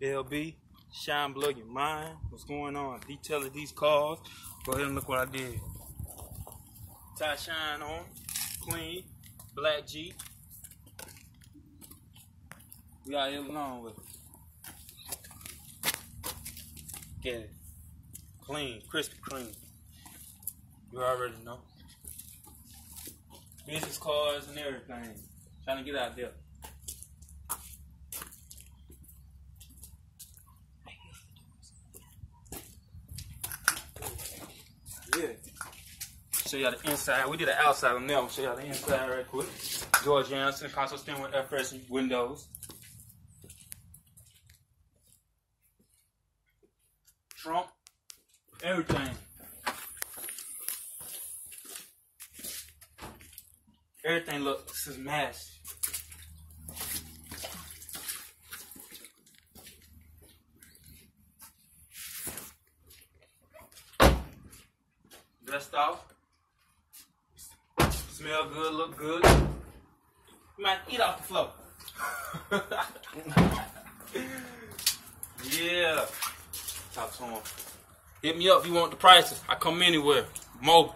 LB, shine blow your mind. What's going on? Detailing these cars. Go ahead and look what I did. Tie shine on, clean, black Jeep. We out here along with it. Get it. Clean, crispy clean. You already know. Business cards and everything. Trying to get out there. Yeah. Show y'all the inside. We did the outside on one. Show y'all the inside right quick. George Jansen, console steering with FS windows. Trump, everything. Everything looks smashed. Dust off. Smell good, look good. Man, eat off the floor. yeah. Talk to him. Hit me up if you want the prices. I come anywhere. Mo.